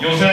予選